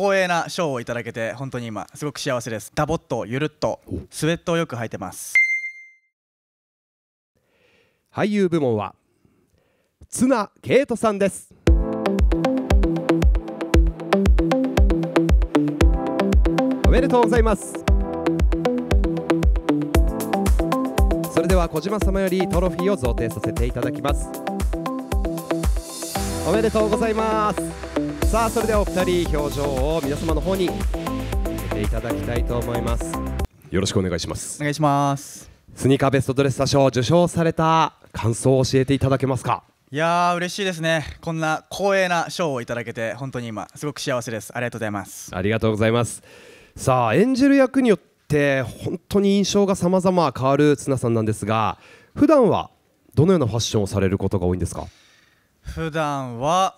光栄な賞をいただけて本当に今すごく幸せです。ダボっとゆるっとスウェットをよく履いてます。俳優部門は綱啓人さんです。おめでとうございます。それでは小島様よりトロフィーを贈呈させていただきます。おめでとうございます。さあそれではお二人表情を皆様の方に見せていただきたいと思います。よろしくお願いします。お願いします。スニーカーベストドレッサー賞を受賞された感想を教えていただけますか？いやー嬉しいですね。こんな光栄な賞をいただけて本当に今すごく幸せです。ありがとうございます。ありがとうございます。さあ演じる役によって本当に印象が様々変わる綱さんなんですが普段はどのようなファッションをされることが多いんですか？普段は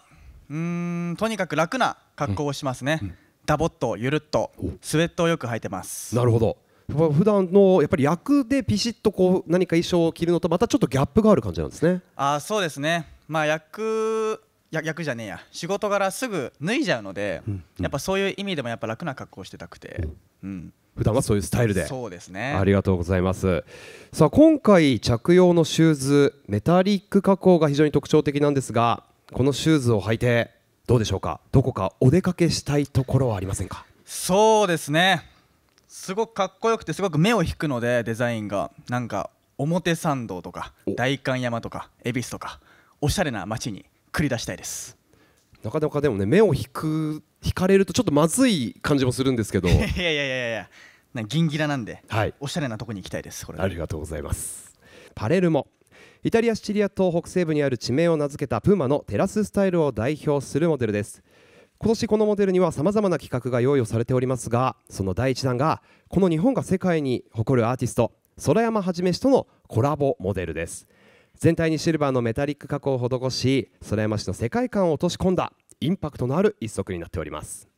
うーんとにかく楽な格好をしますね、ダボっとゆるっとスウェットをよく履いてます。なるほど。普段のやっぱり役でピシッとこう何か衣装を着るのとまたちょっとギャップがある感じなんですね。あーそうですね。まあ役や役じゃねえや。仕事柄すぐ脱いじゃうので、やっぱそういう意味でもやっぱ楽な格好をしてたくて、うん、普段はそういうスタイルで。そうですね。ありがとうございます。さあ今回着用のシューズメタリック加工が非常に特徴的なんですがこのシューズを履いてどうでしょうか？どこかお出かけしたいところはありませんか？そうですね。すごくかっこよくてすごく目を引くのでデザインがなんか表参道とかお。代官山とか恵比寿とかおしゃれな街に繰り出したいです。なかなかでもね目を引く引かれるとちょっとまずい感じもするんですけど。いやいやいやいやなギンギラなんではい。おしゃれなとこに行きたいですこれありがとうございます。パレルモイタリア・シチリア島北西部にある地名を名付けたプーマのテラススタイルを代表するモデルです。今年このモデルにはさまざまな企画が用意されておりますがその第一弾がこの日本が世界に誇るアーティスト空山はじめ氏とのコラボモデルです。全体にシルバーのメタリック加工を施し空山氏の世界観を落とし込んだインパクトのある一足になっております。